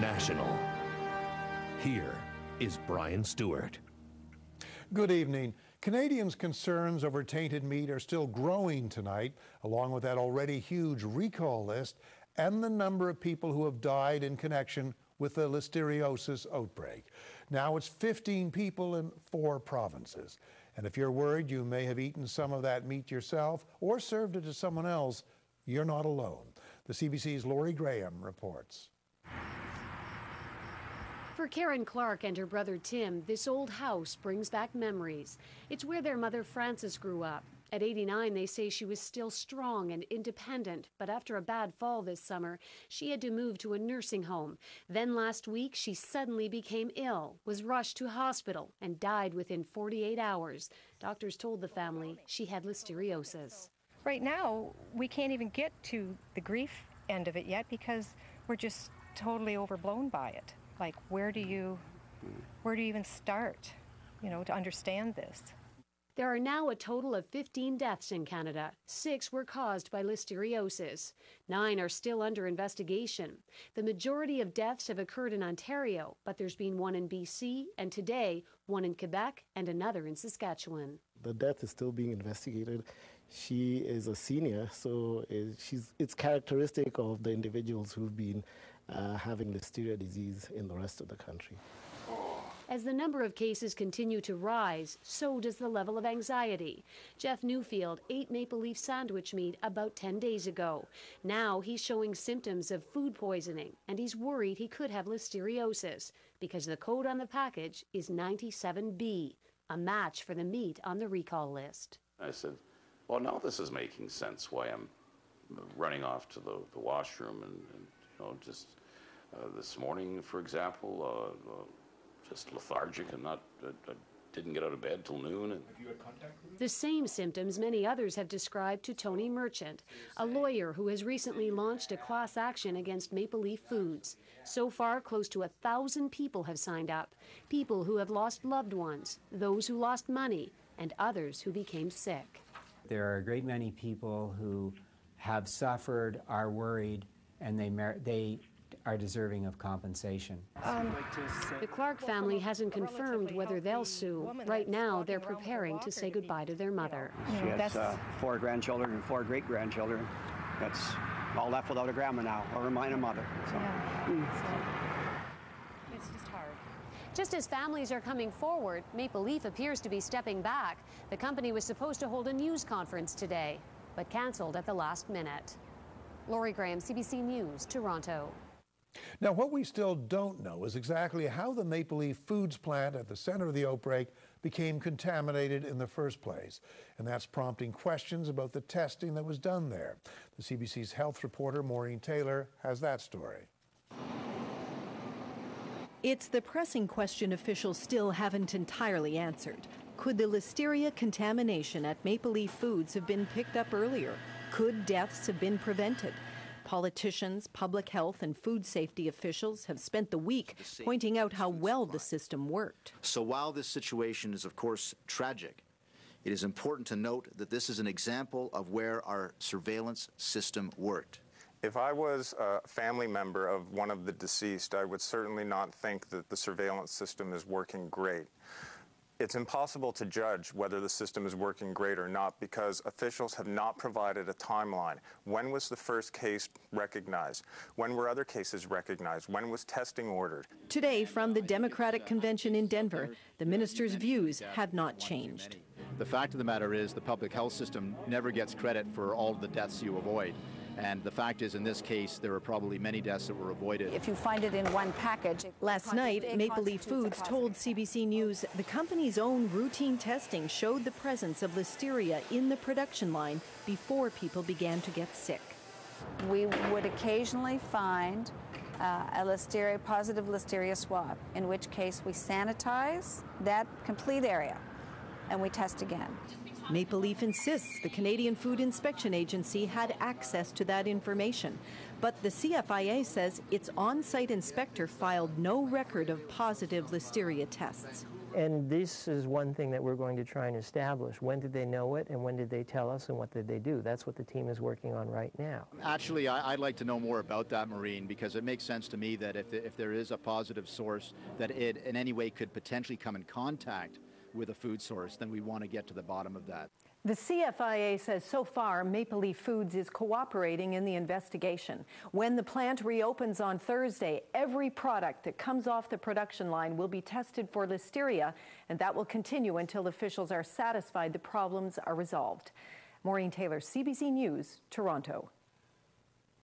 national. Here is Brian Stewart. Good evening. Canadians' concerns over tainted meat are still growing tonight, along with that already huge recall list and the number of people who have died in connection with the listeriosis outbreak. Now it's 15 people in four provinces. And if you're worried you may have eaten some of that meat yourself or served it to someone else, you're not alone. The CBC's Laurie Graham reports. For Karen Clark and her brother Tim, this old house brings back memories. It's where their mother Frances grew up. At 89, they say she was still strong and independent, but after a bad fall this summer, she had to move to a nursing home. Then last week, she suddenly became ill, was rushed to hospital, and died within 48 hours. Doctors told the family she had listeriosis. Right now, we can't even get to the grief end of it yet because we're just totally overblown by it. Like, where do you, where do you even start, you know, to understand this? There are now a total of 15 deaths in Canada. Six were caused by listeriosis. Nine are still under investigation. The majority of deaths have occurred in Ontario, but there's been one in BC, and today, one in Quebec and another in Saskatchewan. The death is still being investigated. She is a senior, so she's, it's characteristic of the individuals who've been uh, having listeria disease in the rest of the country. As the number of cases continue to rise, so does the level of anxiety. Jeff Newfield ate maple leaf sandwich meat about 10 days ago. Now he's showing symptoms of food poisoning, and he's worried he could have listeriosis because the code on the package is 97B, a match for the meat on the recall list. I said, well, now this is making sense why I'm running off to the, the washroom and, and, you know, just uh, this morning, for example, uh, uh, just lethargic and not uh, uh, didn't get out of bed till noon. And... The same symptoms many others have described to Tony Merchant, a lawyer who has recently launched a class action against Maple Leaf Foods. So far, close to a thousand people have signed up. People who have lost loved ones, those who lost money, and others who became sick. There are a great many people who have suffered, are worried, and they, mer- they are deserving of compensation. Um, the Clark family hasn't confirmed whether they'll sue. Right now, they're preparing to say goodbye to their mother. She has uh, four grandchildren and four great grandchildren. That's all left without a grandma now, or a minor mother. So. Yeah. Mm. It's just hard. Just as families are coming forward, Maple Leaf appears to be stepping back. The company was supposed to hold a news conference today, but canceled at the last minute. Laurie Graham, CBC News, Toronto. Now, what we still don't know is exactly how the Maple Leaf Foods plant at the center of the outbreak became contaminated in the first place. And that's prompting questions about the testing that was done there. The CBC's health reporter, Maureen Taylor, has that story. It's the pressing question officials still haven't entirely answered. Could the listeria contamination at Maple Leaf Foods have been picked up earlier? Could deaths have been prevented? Politicians, public health, and food safety officials have spent the week pointing out how well the system worked. So while this situation is, of course, tragic, it is important to note that this is an example of where our surveillance system worked. If I was a family member of one of the deceased, I would certainly not think that the surveillance system is working great it's impossible to judge whether the system is working great or not because officials have not provided a timeline. When was the first case recognized? When were other cases recognized? When was testing ordered? Today, from the Democratic Convention in Denver, the minister's views have not changed. The fact of the matter is the public health system never gets credit for all the deaths you avoid. And the fact is, in this case, there are probably many deaths that were avoided. If you find it in one package. Last night, Maple Leaf Foods told CBC News the company's own routine testing showed the presence of listeria in the production line before people began to get sick. We would occasionally find uh, a listeria, positive listeria swab, in which case we sanitize that complete area and we test again. Maple Leaf insists the Canadian Food Inspection Agency had access to that information, but the CFIA says its on site inspector filed no record of positive listeria tests. And this is one thing that we're going to try and establish. When did they know it, and when did they tell us, and what did they do? That's what the team is working on right now. Actually, I, would like to know more about that, Maureen, because it makes sense to me that if, if there is a positive source, that it in any way could potentially come in contact with a food source, then we want to get to the bottom of that. The CFIA says so far Maple Leaf Foods is cooperating in the investigation. When the plant reopens on Thursday, every product that comes off the production line will be tested for listeria, and that will continue until officials are satisfied the problems are resolved. Maureen Taylor, CBC News, Toronto.